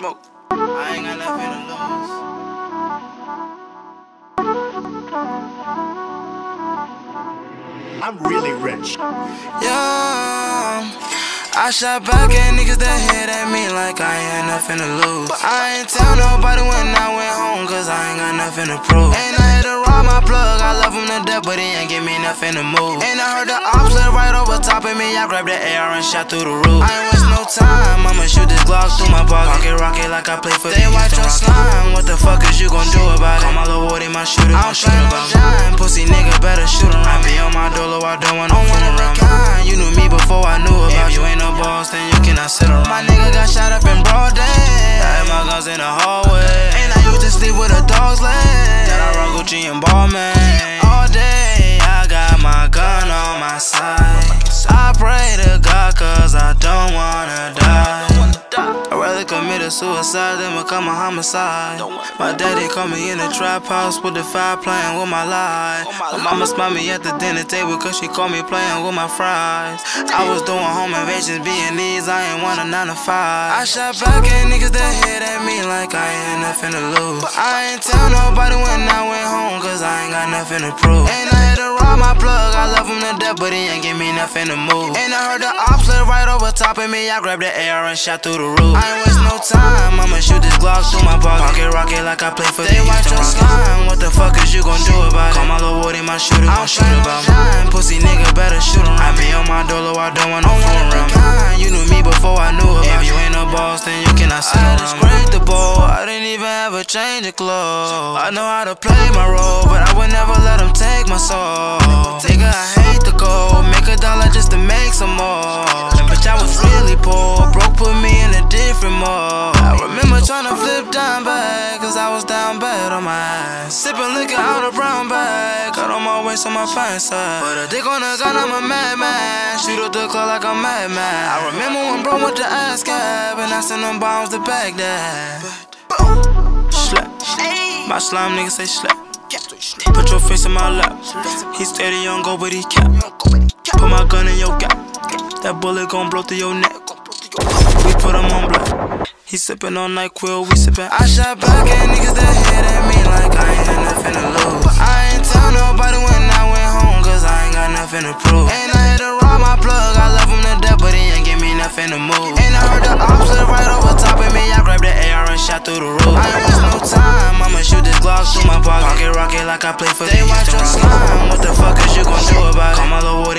smoke. I ain't got nothing to lose. I'm really rich. Yeah. I shot back at niggas that hit at me like I ain't nothing to lose. But I ain't tell nobody when I went home, cause I ain't got nothing to prove. And I had to rob my plug, I love him to death, but he ain't give me nothing to move. And I heard the ops right over top of me, I grabbed the AR and shot through the roof. I ain't waste no time, I'ma shoot this Glock through my pocket. Like I play for they the watch your slime, what the fuck is you gon' do about it? Call my little Woody, my shooter, I'm playing on giant, pussy nigga better shoot him. I be on my dolo, I don't want no one around kind. You knew me before I knew about you. Ain't no boss, then you cannot sit around. My nigga got shot up in broad day. I had my guns in the hallway. And I used to sleep with a dog's leg. That I rock Gucci and Balmain. All day, a suicide than become a homicide. My daddy called me in a trap house with the fire playing with my life. Oh, my mama smiled me at the dinner table cause she caught me playing with my fries. I was doing home invasions, being these, I ain't want a 9 to 5. I shot back at niggas that hit at me like I ain't nothing to lose. But I ain't tell nobody when I went home cause I ain't got nothing to prove. I my plug, I love him to death, but he ain't give me nothing to move. And I heard the ops live right over top of me, I grabbed the AR and shot through the roof. I ain't waste no time, I'ma shoot this Glock through my pocket. Pocket rocket like I play for they the watch your slime. What the fuck is you gon' do about it? Call my little Woody, my shooter, gon' shoot about me. Pussy nigga better shoot him. I be on my dolo, I don't want no a change of clothes. I know how to play my role, but I would never let them take my soul. Nigga, I hate the gold, make a dollar just to make some more. Bitch, I was really poor, broke put me in a different mode. I remember trying to flip down bad, cause I was down bad on my ass. Sipping liquor out of brown bag, cut on my waist on my pants side. But a dick on a gun, I'm a madman. Shoot up the club like a madman. I remember when bro went to ass cab, and I sent them bombs to Baghdad. Slap. My slime nigga say slap. Put your face in my lap. He steady on go, but he cap. Put my gun in your gap. That bullet gon' blow through your neck. We put him on black. He sippin' on NyQuil, we sippin'. I shot back at niggas that hit at me like I ain't nothing to lose. I ain't tell nobody when I went home, cause I ain't got nothing to prove. I heard the ops live right over top of me, I grabbed the AR and shot through the roof. I ain't waste no time, I'ma shoot this Glock through my pocket. Pocket rocket like I play for they the watch your slime. What the fuck is you gon' do about it? Call my little Woody.